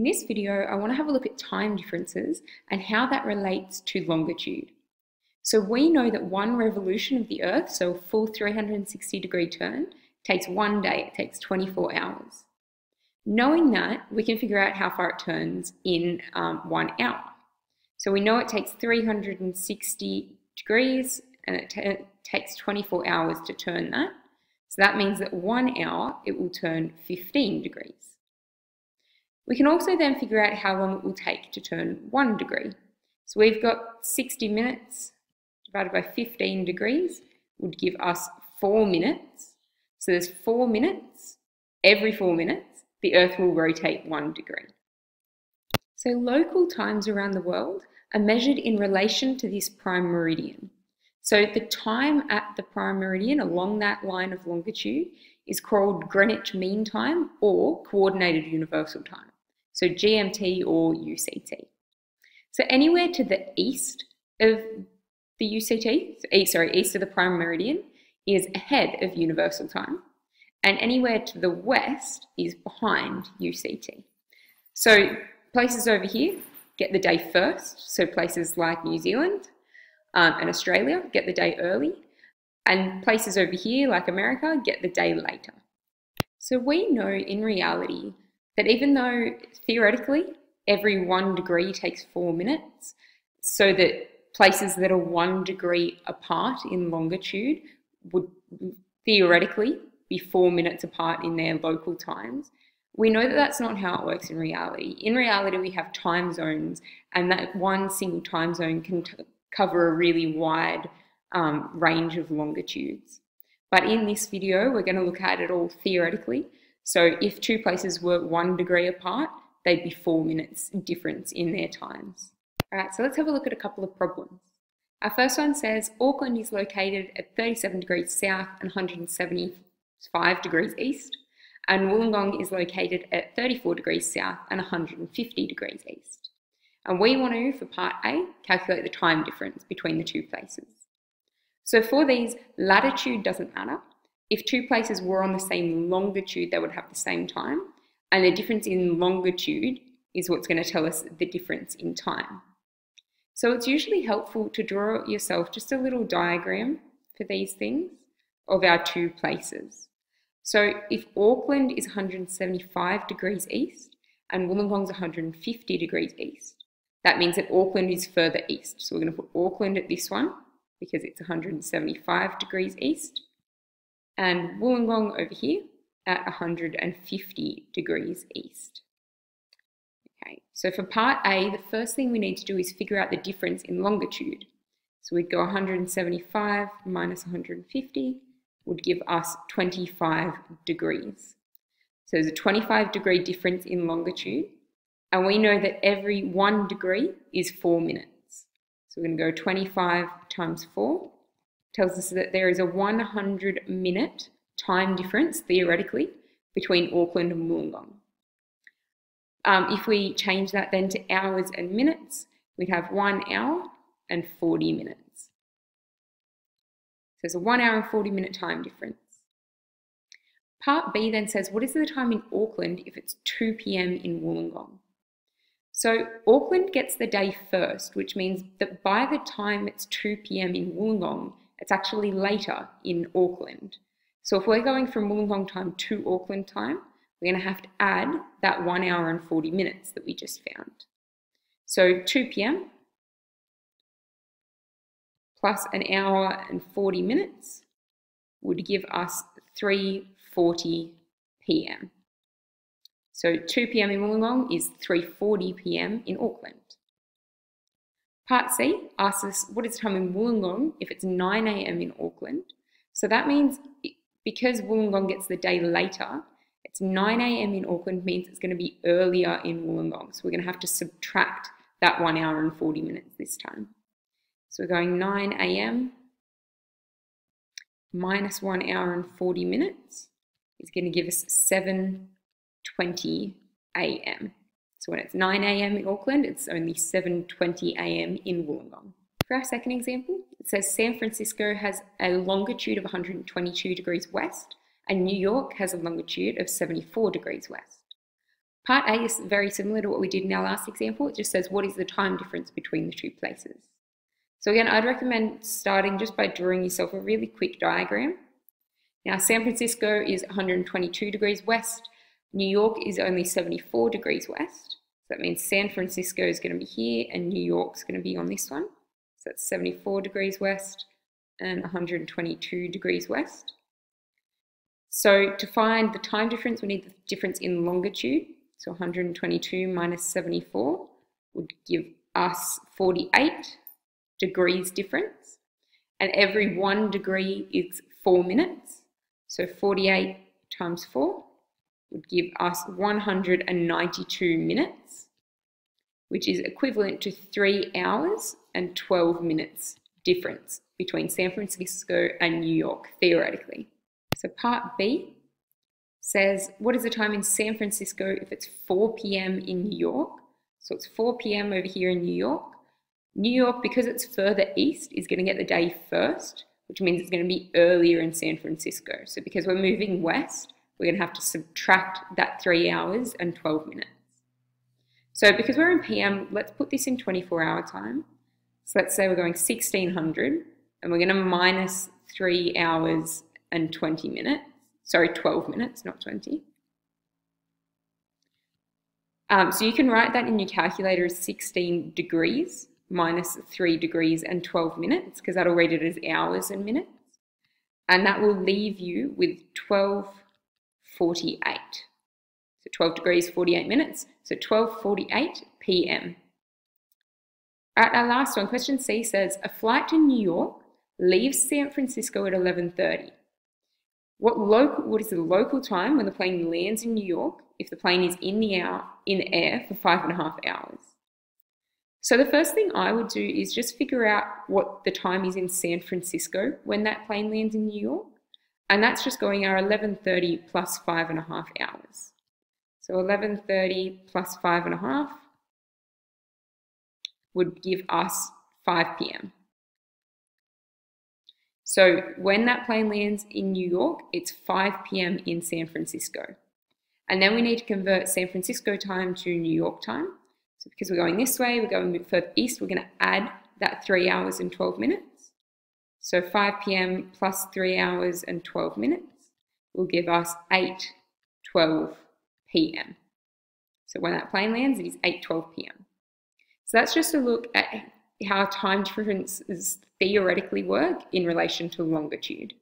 In this video, I want to have a look at time differences and how that relates to longitude. So we know that one revolution of the Earth, so a full 360 degree turn, takes one day, it takes 24 hours. Knowing that, we can figure out how far it turns in um, one hour. So we know it takes 360 degrees and it takes 24 hours to turn that. So that means that one hour, it will turn 15 degrees. We can also then figure out how long it will take to turn one degree. So we've got 60 minutes divided by 15 degrees would give us four minutes. So there's four minutes. Every four minutes, the Earth will rotate one degree. So local times around the world are measured in relation to this prime meridian. So the time at the prime meridian along that line of longitude is called Greenwich Mean Time or Coordinated Universal Time. So GMT or UCT. So anywhere to the east of the UCT, sorry, east of the prime meridian, is ahead of universal time, and anywhere to the west is behind UCT. So places over here get the day first, so places like New Zealand um, and Australia get the day early, and places over here like America get the day later. So we know in reality that even though theoretically every one degree takes four minutes, so that places that are one degree apart in longitude would theoretically be four minutes apart in their local times. We know that that's not how it works in reality. In reality, we have time zones, and that one single time zone can cover a really wide um, range of longitudes. But in this video, we're going to look at it all theoretically. So if two places were one degree apart, they'd be four minutes difference in their times. All right, so let's have a look at a couple of problems. Our first one says Auckland is located at 37 degrees south and 175 degrees east, and Wollongong is located at 34 degrees south and 150 degrees east. And we want to, for part A, calculate the time difference between the two places. So for these, latitude doesn't matter. If two places were on the same longitude, they would have the same time. And the difference in longitude is what's going to tell us the difference in time. So it's usually helpful to draw yourself just a little diagram for these things of our two places. So if Auckland is 175 degrees east and Wollongong's 150 degrees east, that means that Auckland is further east. So we're going to put Auckland at this one because it's 175 degrees east and Wollongong over here at 150 degrees east. Okay, so for part A, the first thing we need to do is figure out the difference in longitude. So we'd go 175 minus 150 would give us 25 degrees. So there's a 25 degree difference in longitude, and we know that every one degree is four minutes. So we're going to go 25 times 4 tells us that there is a 100 minute time difference, theoretically, between Auckland and Wollongong. Um, if we change that then to hours and minutes, we'd have one hour and 40 minutes. So there's a one hour and 40 minute time difference. Part B then says, what is the time in Auckland if it's 2 p.m. in Wollongong? So Auckland gets the day first, which means that by the time it's 2 p.m. in Wollongong, it's actually later in Auckland. So if we're going from Wollongong time to Auckland time, we're going to have to add that 1 hour and 40 minutes that we just found. So 2 p.m. plus an hour and 40 minutes would give us 3.40 p.m. So 2 p.m. in Wollongong is 3.40 p.m. in Auckland. Part C asks us what is time in Wollongong if it's 9 a.m. in Auckland. So that means because Wollongong gets the day later, it's 9 a.m. in Auckland means it's going to be earlier in Wollongong. So we're going to have to subtract that 1 hour and 40 minutes this time. So we're going 9 a.m. minus 1 hour and 40 minutes is going to give us 7.20 a.m. So when it's 9 a.m. in Auckland, it's only 7.20 a.m. in Wollongong. For our second example, it says San Francisco has a longitude of 122 degrees west and New York has a longitude of 74 degrees west. Part A is very similar to what we did in our last example. It just says what is the time difference between the two places. So again, I'd recommend starting just by drawing yourself a really quick diagram. Now, San Francisco is 122 degrees west. New York is only 74 degrees west. So that means San Francisco is going to be here and New York's going to be on this one. So that's 74 degrees west and 122 degrees west. So to find the time difference, we need the difference in longitude. So 122 minus 74 would give us 48 degrees difference. And every one degree is four minutes. So 48 times four would give us 192 minutes, which is equivalent to three hours and 12 minutes difference between San Francisco and New York, theoretically. So part B says, what is the time in San Francisco if it's 4 p.m. in New York? So it's 4 p.m. over here in New York. New York, because it's further east, is going to get the day first, which means it's going to be earlier in San Francisco. So because we're moving west, we're going to have to subtract that three hours and 12 minutes. So because we're in PM, let's put this in 24 hour time. So let's say we're going 1600 and we're going to minus three hours and 20 minutes. Sorry, 12 minutes, not 20. Um, so you can write that in your calculator as 16 degrees minus 3 degrees and 12 minutes because that'll read it as hours and minutes. And that will leave you with 12.48. So 12 degrees, 48 minutes. So 12.48 p.m. All right, our last one, question C says, a flight to New York leaves San Francisco at 11.30. What, local, what is the local time when the plane lands in New York if the plane is in the, hour, in the air for five and a half hours? So the first thing I would do is just figure out what the time is in San Francisco when that plane lands in New York. And that's just going our 11.30 plus five and a half hours. So 11.30 plus five and a half would give us 5 p.m. So when that plane lands in New York, it's 5 p.m. in San Francisco. And then we need to convert San Francisco time to New York time. So because we're going this way, we're going further east, we're going to add that 3 hours and 12 minutes. So 5 p.m. plus 3 hours and 12 minutes will give us 8.12 p.m. So when that plane lands, it is 8.12 p.m. So that's just a look at how time differences theoretically work in relation to longitude.